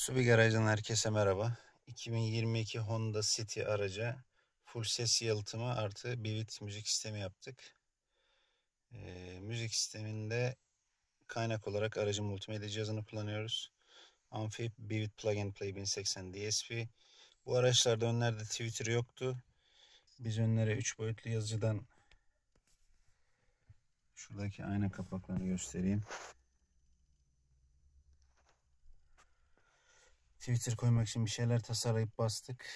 Subi Garaj'dan herkese merhaba. 2022 Honda City araca full ses yalıtımı artı Bivit müzik sistemi yaptık. Ee, müzik sisteminde kaynak olarak aracın multimedya cihazını kullanıyoruz. Amfi Bivit Plug and Play 1080 DSP. Bu araçlarda önlerde Twitter yoktu. Biz önlere 3 boyutlu yazıcıdan şuradaki ayna kapaklarını göstereyim. Twitter koymak için bir şeyler tasarlayıp bastık.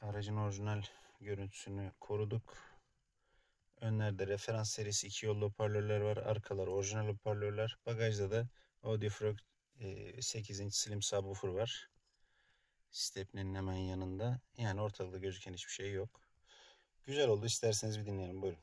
Aracın orijinal görüntüsünü koruduk. Önlerde referans serisi iki yollu hoparlörler var. Arkalar orijinal hoparlörler. Bagajda da Audiofrog 8 inç slim subwoofer var. Stepnenin hemen yanında. Yani ortalıkta gözüken hiçbir şey yok. Güzel oldu. İsterseniz bir dinleyelim. Buyurun.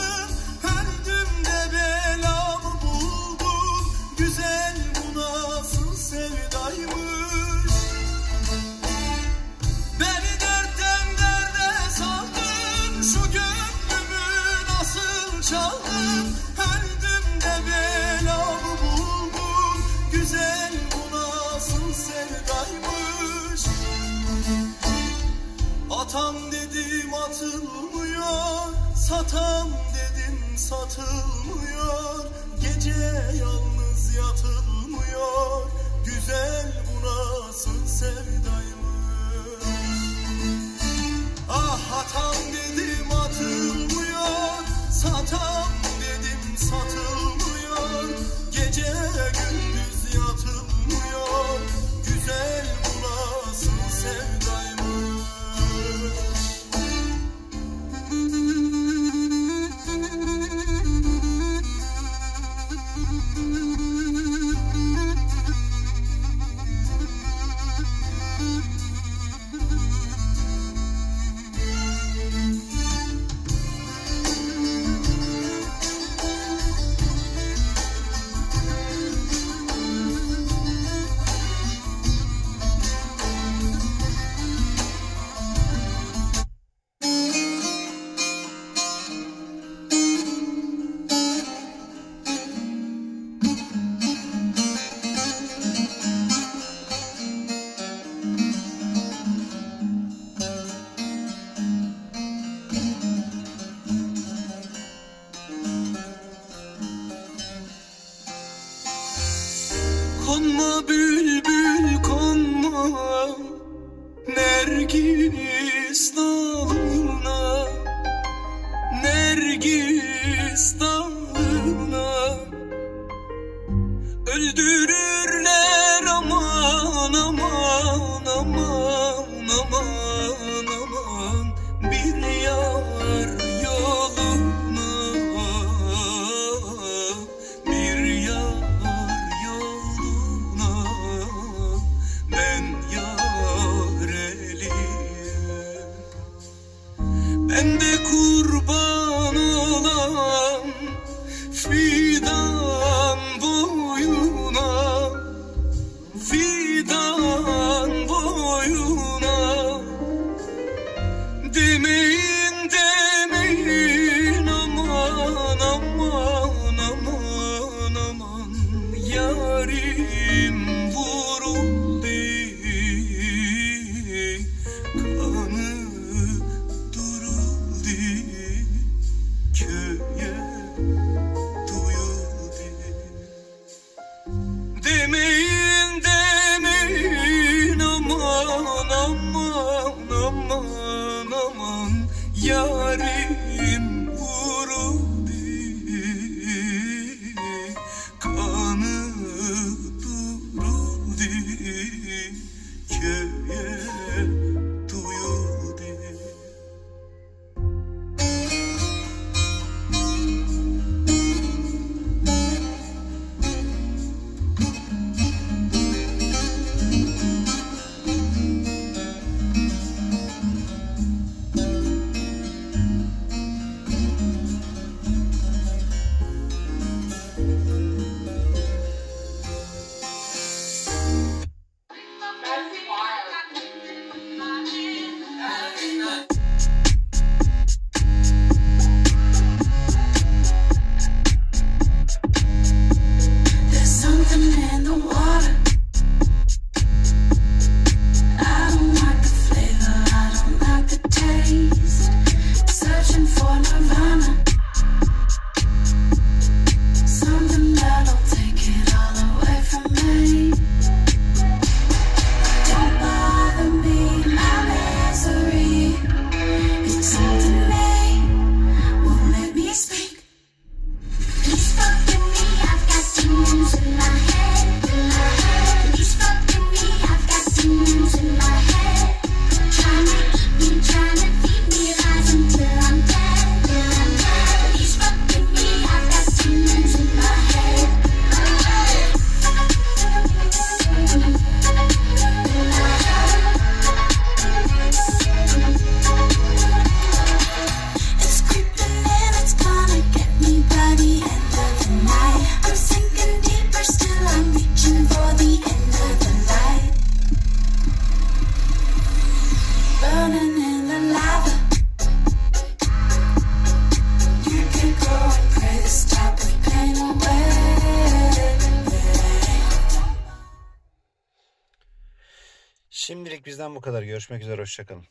Atam dedim atılmıyor. Satam dedim satılmıyor. Gece yalnız yatılmıyor. Güzel bu nasıl sevdaymış Konma bülbül konma. Nergis dalına Nergis dalına Öldürürler fida Maria. in my hand. Bizden bu kadar. Görüşmek üzere. Hoşçakalın.